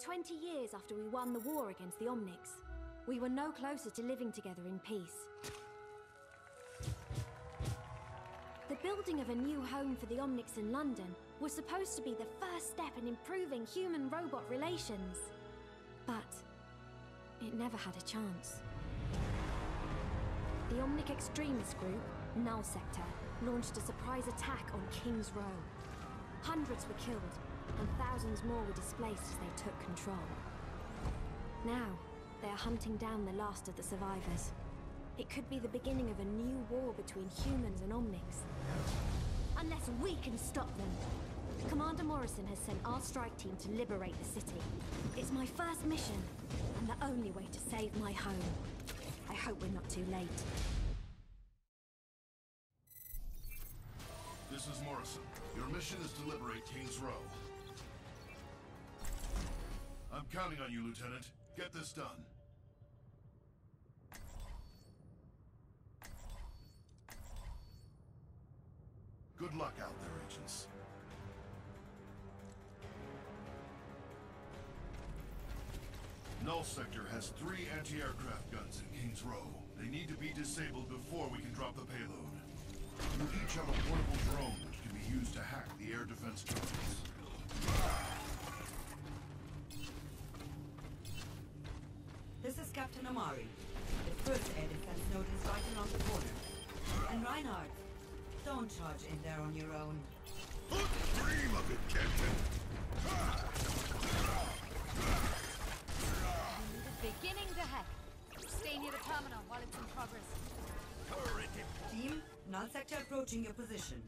20 years after we won the war against the Omnics. We were no closer to living together in peace. The building of a new home for the Omnics in London was supposed to be the first step in improving human-robot relations. But it never had a chance. The Omnic extremist group, Null Sector, launched a surprise attack on King's Row. Hundreds were killed, and thousands more were displaced as they took control. Now, they are hunting down the last of the survivors. It could be the beginning of a new war between humans and Omnics. Unless we can stop them. Commander Morrison has sent our strike team to liberate the city. It's my first mission, and the only way to save my home. I hope we're not too late. This is Morrison. Your mission is to liberate King's Row. I'm counting on you, Lieutenant. Get this done. Good luck out there, agents. Null Sector has three anti-aircraft guns in King's Row. They need to be disabled before we can drop the payload. You each have a portable drone which can be used to hack the air defense turrets. This is Captain Amari. The first air defense node is right around the corner. And Reinhardt, don't charge in there on your own. Dream of it, Captain! Beginning to hack. Stay near the terminal while it's in progress. Team, null sector approaching your position.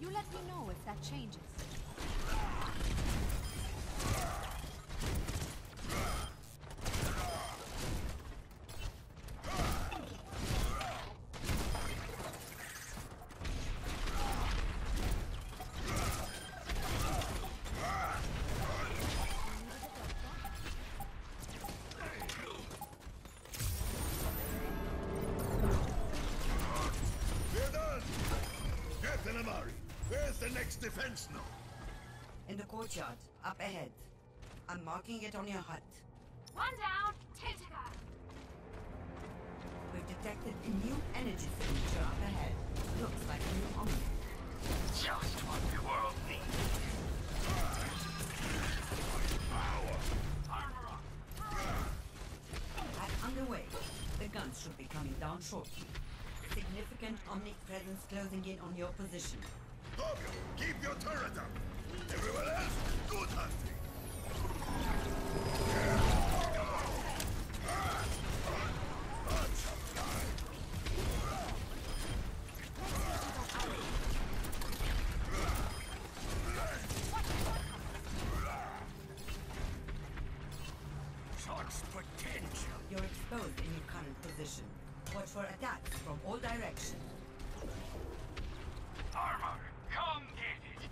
You let me know if that changes. We're done! Captain Amari, where's next defense node? In the courtyard, up ahead. I'm marking it on your HUD. One down, two to. We've detected a new energy signature up ahead. Looks like a new Omni. Just what the world needs. Power! Armor up! Attack underway. The guns should be coming down shortly. Significant Omnic presence closing in on your position. Gogo, keep your turret up! Everyone else, good hunting! Bunch of time! Such potential! You're exposed in your current position. Watch for attacks from all directions. Armor, come get it!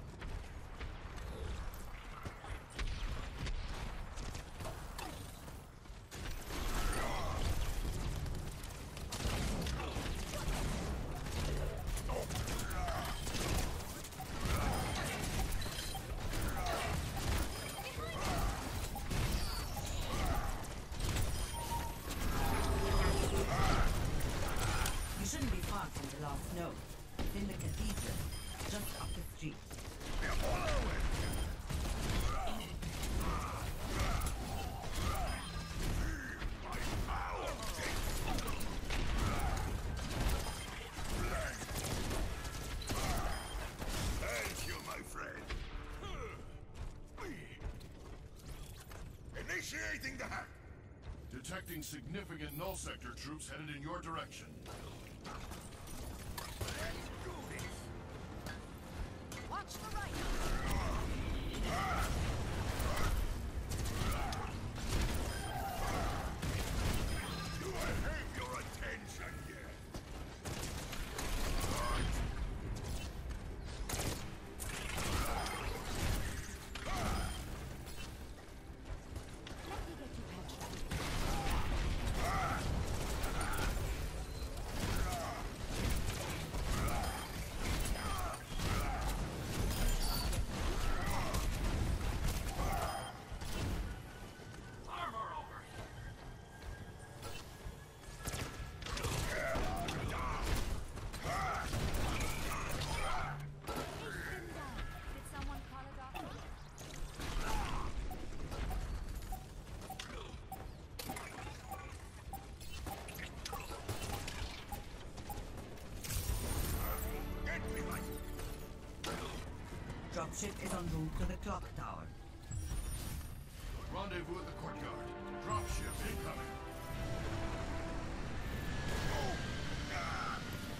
You shouldn't be far from the last node. It's in the cathedral, just up the street. Follow it! My power Thank you, my friend. Initiating the hack. Significant null sector troops headed in your direction. Dropship is en route to the clock tower. Rendezvous at the courtyard. Dropship incoming.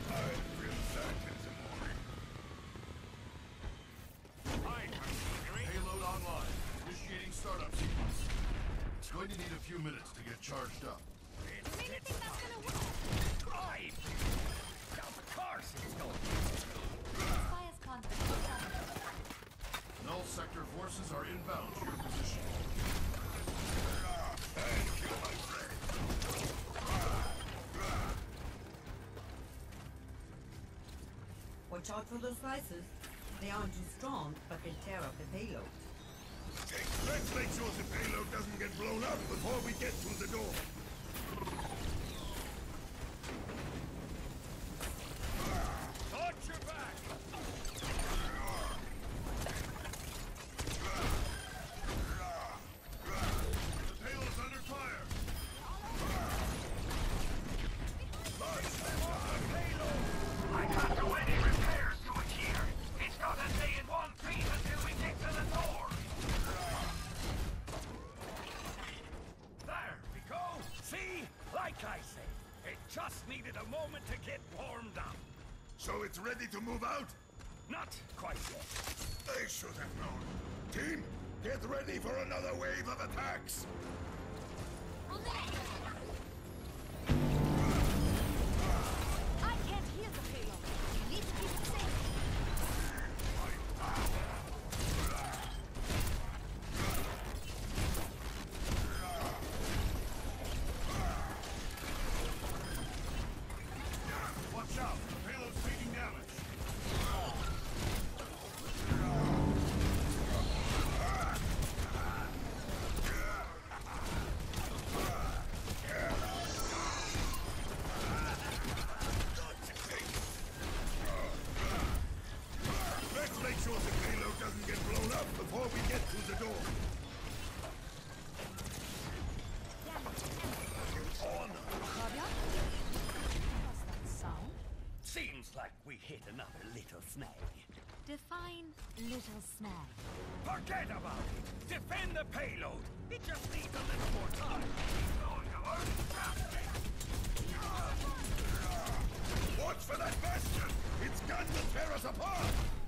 Feel that in the morning. Payload online. Initiating startup sequence. It's going to need a few minutes to get charged up. Forces are inbound to your position. Thank you, my friend. Watch out for those slicers. They aren't too strong, but they tear up the payload. Let's make sure the payload doesn't get blown up before we get through the door. Ready to move out? Not quite yet. I should have known. Team, get ready for another wave of attacks! Snag. Forget about it! Defend the payload! It just needs a little more time. Watch for that bastion! It's going to tear us apart!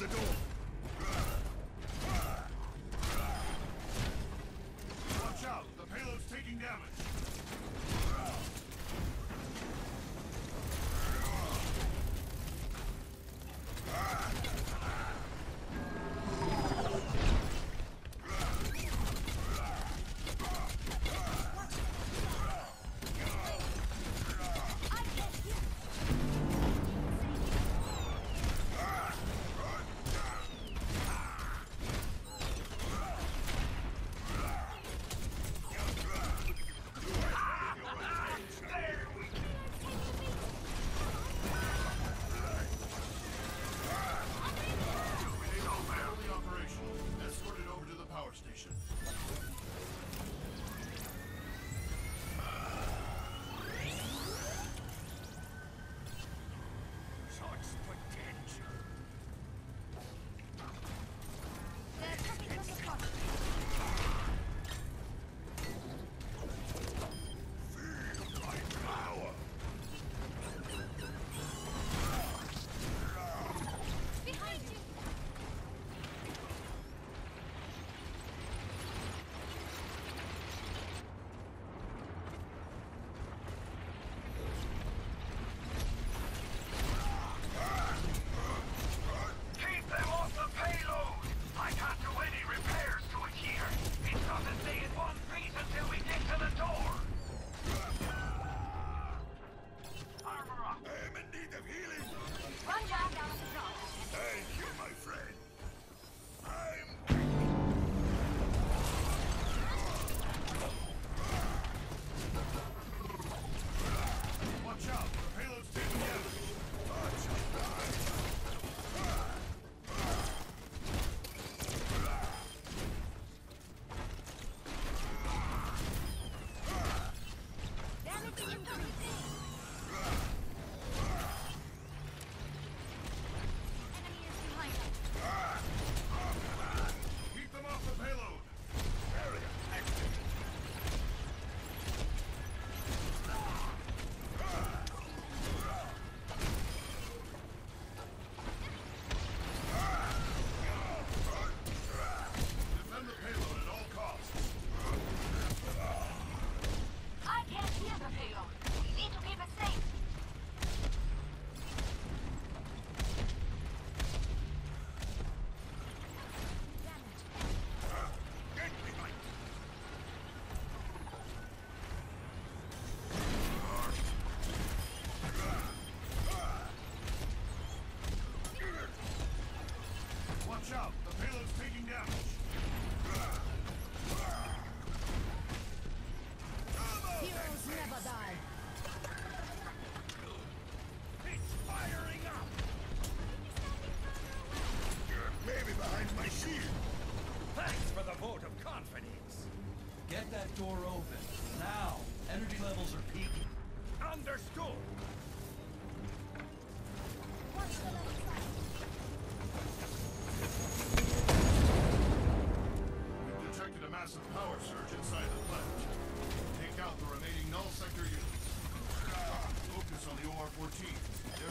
the door!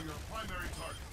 Your primary target.